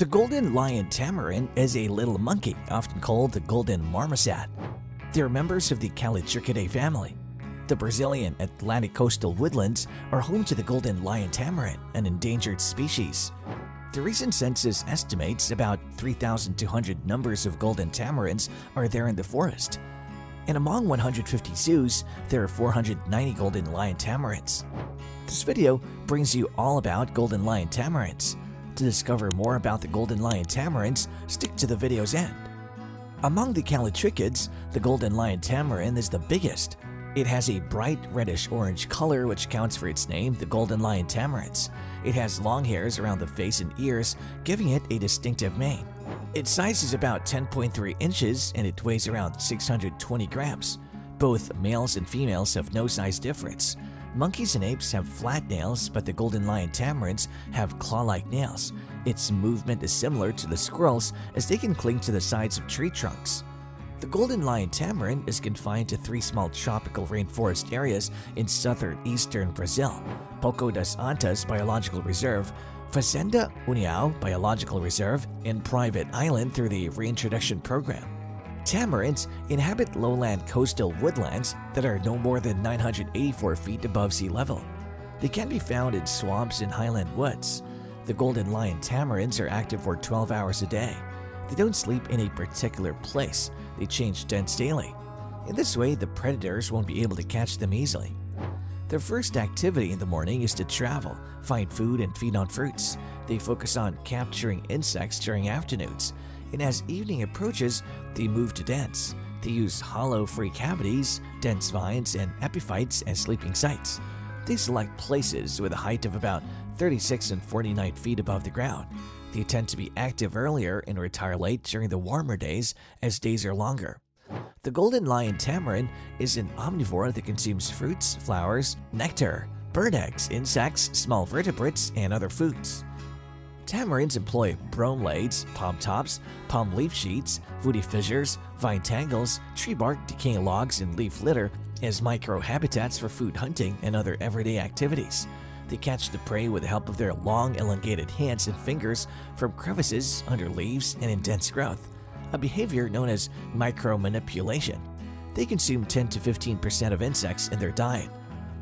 The golden lion tamarin is a little monkey, often called the golden marmoset. They are members of the Callitrichidae family. The Brazilian Atlantic coastal woodlands are home to the golden lion tamarin, an endangered species. The recent census estimates about 3,200 numbers of golden tamarins are there in the forest. And among 150 zoos, there are 490 golden lion tamarins. This video brings you all about golden lion tamarins. To discover more about the golden lion tamarins, stick to the video's end. Among the callitrichids, the golden lion tamarin is the biggest. It has a bright reddish-orange color which counts for its name, the golden lion tamarins. It has long hairs around the face and ears, giving it a distinctive mane. Its size is about 10.3 inches and it weighs around 620 grams. Both males and females have no size difference. Monkeys and apes have flat nails, but the golden lion tamarins have claw-like nails. Its movement is similar to the squirrels as they can cling to the sides of tree trunks. The golden lion tamarin is confined to three small tropical rainforest areas in southern eastern Brazil, Poco das Antas Biological Reserve, Fazenda União Biological Reserve, and Private Island through the Reintroduction Program. Tamarins inhabit lowland coastal woodlands that are no more than 984 feet above sea level. They can be found in swamps and highland woods. The golden lion tamarins are active for 12 hours a day. They don't sleep in a particular place, they change dens daily. In this way, the predators won't be able to catch them easily. Their first activity in the morning is to travel, find food, and feed on fruits. They focus on capturing insects during afternoons, and as evening approaches, they move to dens. They use hollow free cavities, dense vines, and epiphytes as sleeping sites. They select places with a height of about 36 and 49 feet above the ground. They tend to be active earlier and retire late during the warmer days as days are longer. The golden lion tamarin is an omnivore that consumes fruits, flowers, nectar, bird eggs, insects, small vertebrates, and other foods. Tamarins employ bromeliads, palm tops, palm leaf sheets, woody fissures, vine tangles, tree bark, decaying logs, and leaf litter as microhabitats for food hunting and other everyday activities. They catch the prey with the help of their long, elongated hands and fingers from crevices, under leaves, and in dense growth, a behavior known as micromanipulation. They consume 10 to 15% of insects in their diet.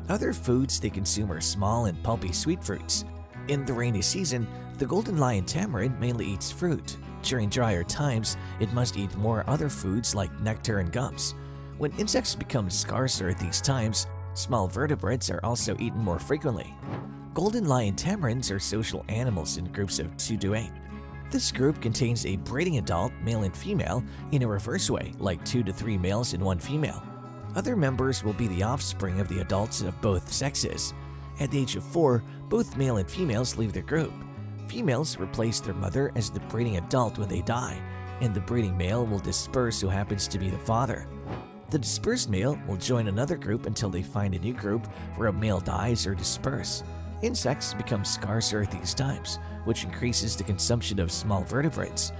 Other foods they consume are small and pulpy sweet fruits. In the rainy season, the golden lion tamarin mainly eats fruit. During drier times, it must eat more other foods like nectar and gums. When insects become scarcer at these times, Small vertebrates are also eaten more frequently. Golden lion tamarins are social animals in groups of 2 to 8. This group contains a breeding adult, male and female, in a reverse way, like 2 to 3 males and 1 female. Other members will be the offspring of the adults of both sexes. At the age of 4, both male and females leave the group. Females replace their mother as the breeding adult when they die, and the breeding male will disperse who happens to be the father. The dispersed male will join another group until they find a new group where a male dies or disperse. Insects become scarcer at these times, which increases the consumption of small vertebrates.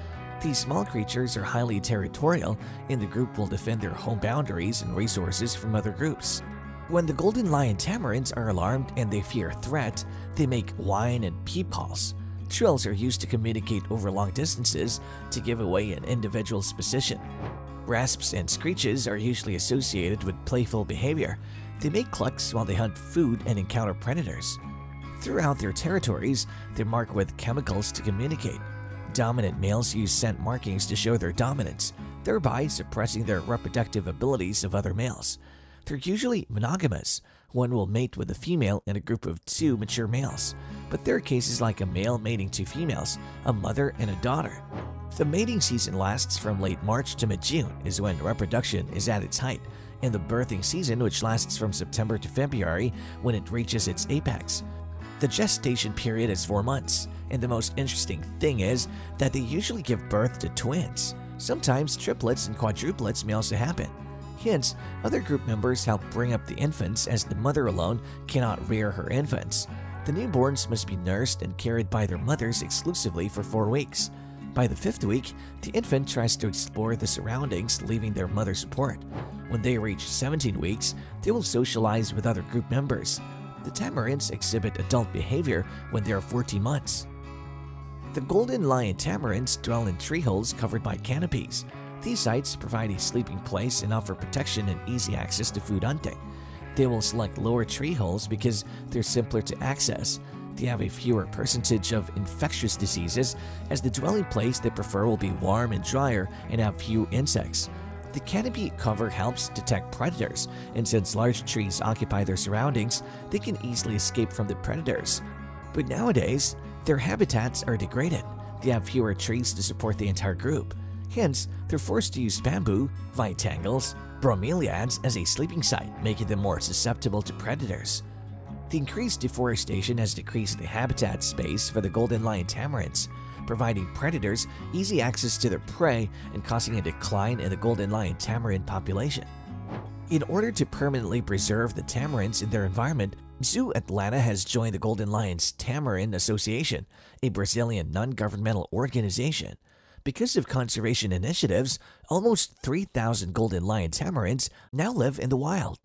These small creatures are highly territorial, and the group will defend their home boundaries and resources from other groups. When the golden lion tamarins are alarmed and they fear a threat, they make whine and peep calls. Trills are used to communicate over long distances to give away an individual's position. Rasps and screeches are usually associated with playful behavior. They make clucks while they hunt food and encounter predators. Throughout their territories, they mark with chemicals to communicate. Dominant males use scent markings to show their dominance, thereby suppressing their reproductive abilities of other males. They're usually monogamous. One will mate with a female in a group of two mature males, but there are cases like a male mating two females, a mother and a daughter. The mating season lasts from late March to mid-June is when reproduction is at its height, and the birthing season which lasts from September to February when it reaches its apex. The gestation period is 4 months, and the most interesting thing is that they usually give birth to twins. Sometimes triplets and quadruplets may also happen. Hence, other group members help bring up the infants as the mother alone cannot rear her infants. The newborns must be nursed and carried by their mothers exclusively for 4 weeks. By the fifth week, the infant tries to explore the surroundings, leaving their mother's support. When they reach 17 weeks, they will socialize with other group members. The tamarins exhibit adult behavior when they are 14 months. The golden lion tamarins dwell in tree holes covered by canopies. These sites provide a sleeping place and offer protection and easy access to food hunting. They will select lower tree holes because they're simpler to access. They have a fewer percentage of infectious diseases, as the dwelling place they prefer will be warm and drier and have few insects. The canopy cover helps detect predators, and since large trees occupy their surroundings, they can easily escape from the predators. But nowadays, their habitats are degraded. They have fewer trees to support the entire group. Hence, they're forced to use bamboo, vine tangles, bromeliads as a sleeping site, making them more susceptible to predators. The increased deforestation has decreased the habitat space for the golden lion tamarins, providing predators easy access to their prey and causing a decline in the golden lion tamarin population. In order to permanently preserve the tamarins in their environment, Zoo Atlanta has joined the Golden Lions Tamarin Association, a Brazilian non-governmental organization. Because of conservation initiatives, almost 3,000 golden lion tamarins now live in the wild.